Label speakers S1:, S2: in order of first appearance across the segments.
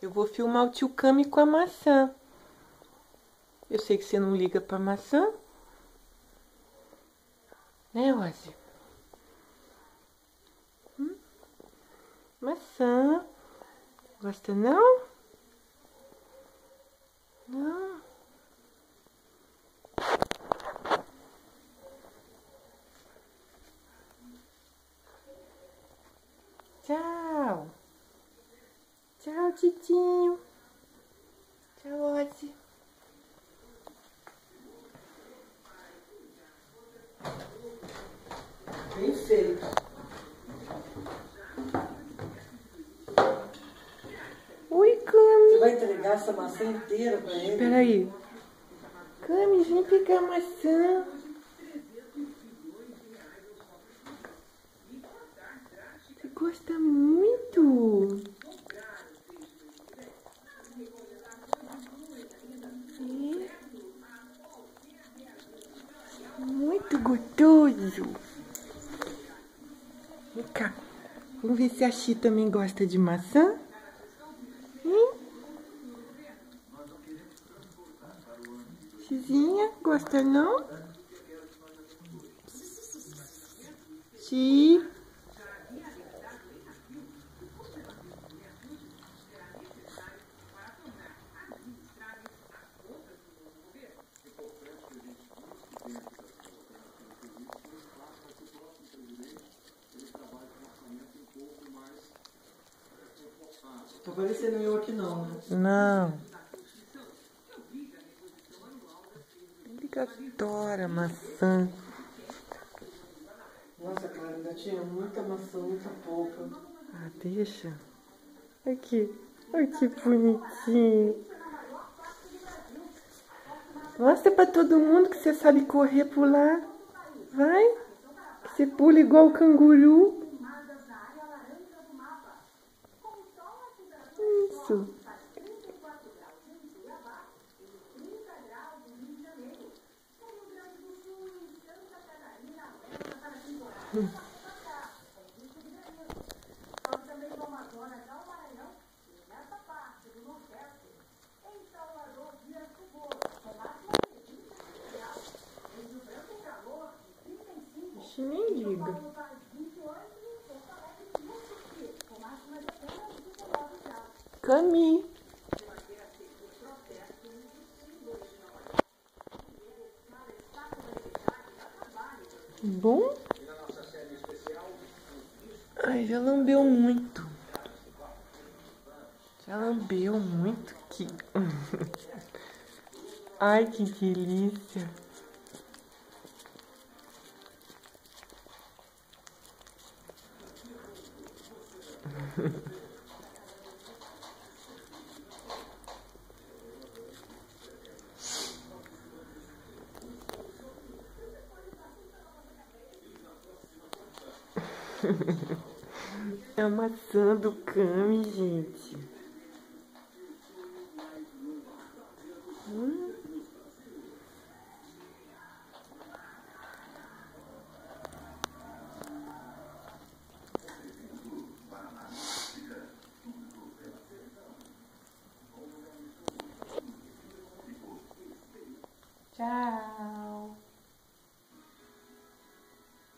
S1: Eu vou filmar o tio Cami com a maçã. Eu sei que você não liga pra maçã. Né, Rose? Hum? Maçã. Gosta não? Não. Tchau. Tchau, Titinho. Tchau, Ozzy.
S2: Bem feito.
S1: Oi,
S2: Você
S1: Cami.
S2: vai entregar essa maçã inteira pra ele?
S1: Espera aí. Cami, vem pegar a maçã. Você gosta muito. É. Muito gostoso. Vem cá. Vamos ver se a Chi também gosta de maçã. Hum? Chizinha, gosta não? Chi.
S2: Tá parecendo eu aqui não, né?
S1: Não. Adora maçã.
S2: Nossa, cara, ainda tinha muita maçã, muita polpa.
S1: Ah, deixa. Aqui. Ai, que bonitinho. Mostra pra todo mundo que você sabe correr, pular. Vai. Que você pula igual o canguru. Isso. Ixi, nem liga. Cami. Bom? Ai, já lambeu muito. Já lambeu muito que. Ai, que delícia. É a maçã do Cami, gente. Tchau.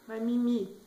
S1: Vai, Mimi.